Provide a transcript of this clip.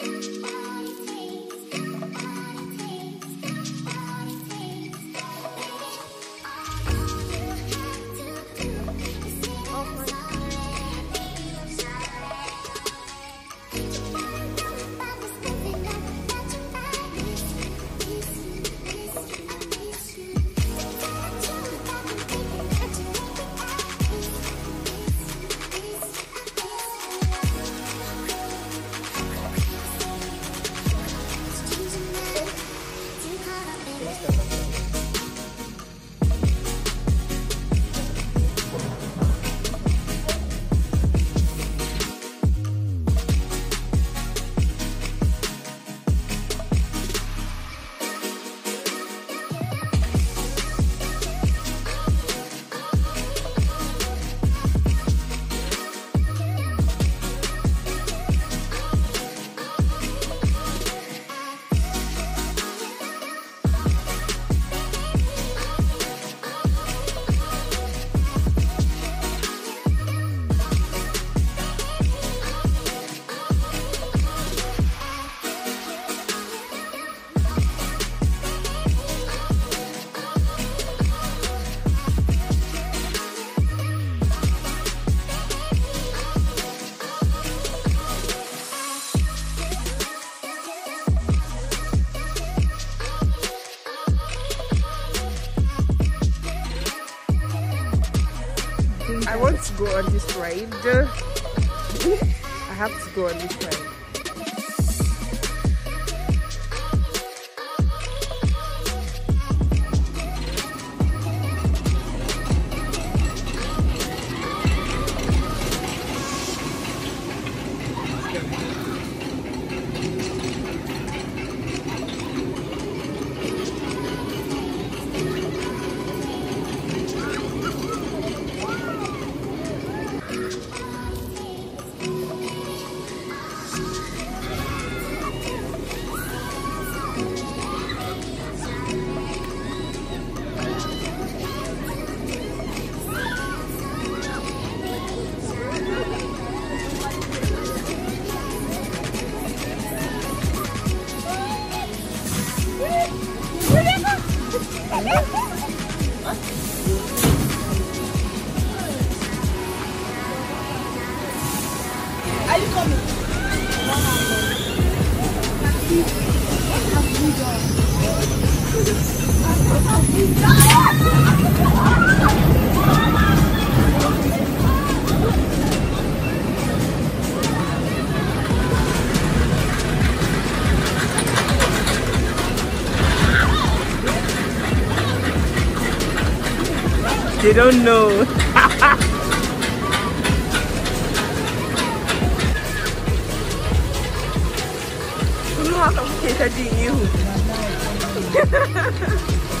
I go on this ride. I have to go on this ride. They don't know. Ano nga complicated you?